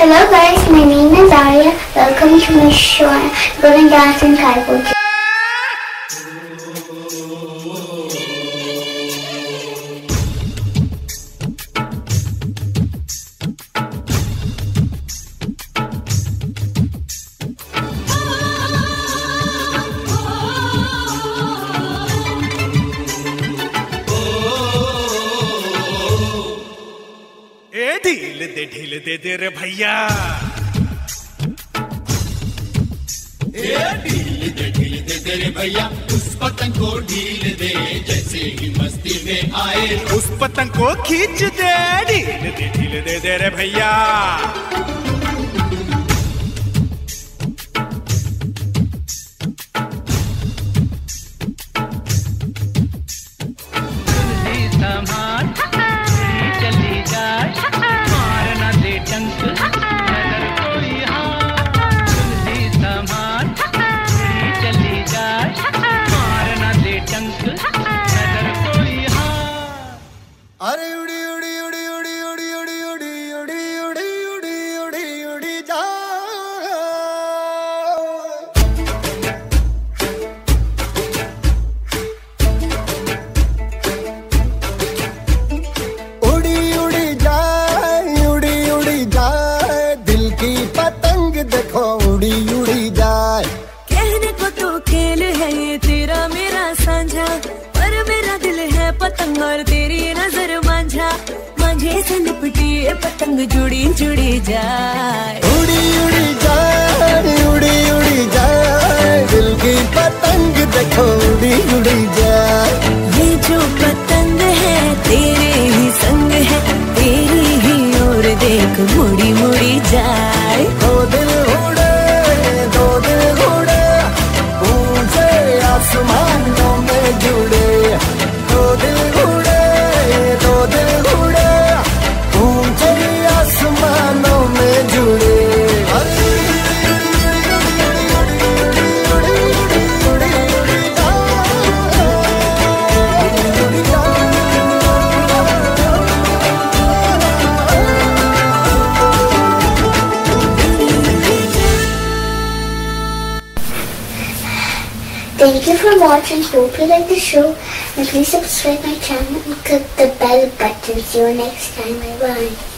Hello guys, my name is Arya. Welcome to my show. Golden Dance in Kaipochi. ए ढील दे ढील दे दे रे भैया। ढील दे ढील दे रे भैया। उस पतंग को ढील दे जैसे ही मस्ती में आए। उस पतंग को खींच दे ढील दे ढील दे दे रे भैया। साझा पर मेरा दिल है पतंग और तेरी नज़र मांझा। मांझे से लिपटी ये पतंग जुड़ी जुड़ी जाए। उड़ी उड़ी जाए उड़ी उड़ी जाए। दिल की पतंग देखो उड़ी उड़ी जाए। ये जो पतंग है तेरे ही संग है। तेरी ही ओर देख मुड़ी Thank you for watching. Hope you like the show. And please subscribe my channel and click the bell button. See you next time. Bye bye.